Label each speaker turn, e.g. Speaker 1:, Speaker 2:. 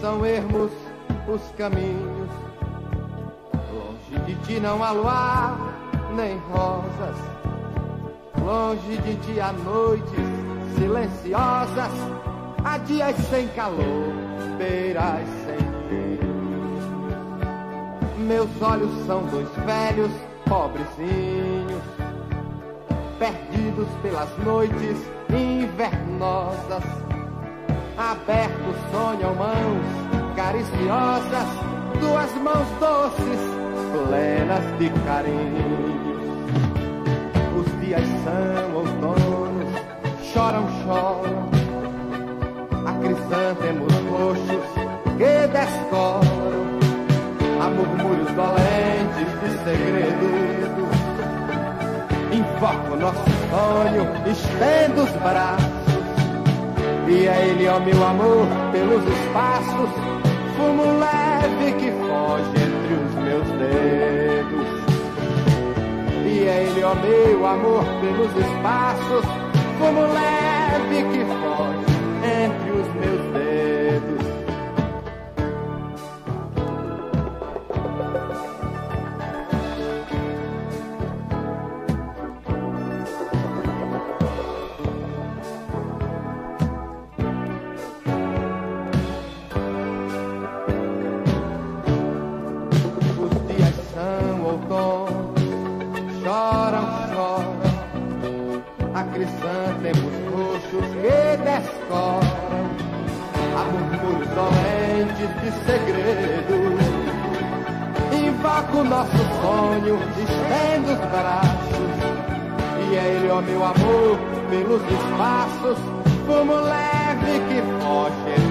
Speaker 1: são ermos os caminhos. Longe de ti não há luar, nem rosas. Longe de ti há noites silenciosas, há dias sem calor, beiras sem luz. Meus olhos são dois velhos pobrezinhos, perdidos pelas noites invernosas. Abertos sonham mãos cariciosas, duas mãos doces, plenas de carinho. Os dias são outonos, choram, choram. Há crisântemos roxos que descoram. Há murmúrios dolentes de segredo. Invoco nosso sonho, estendo os braços. É ele, ó meu amor, pelos espaços, fumo leve que foge entre os meus dedos. E é ele, ó meu amor, pelos espaços, fumo leve Há crisântemos roxos que descoram. Há murmúrios dolentes de segredos. Invoco nosso sonho, estendo os braços. E é ele, ó meu amor, pelos espaços, como leve que foge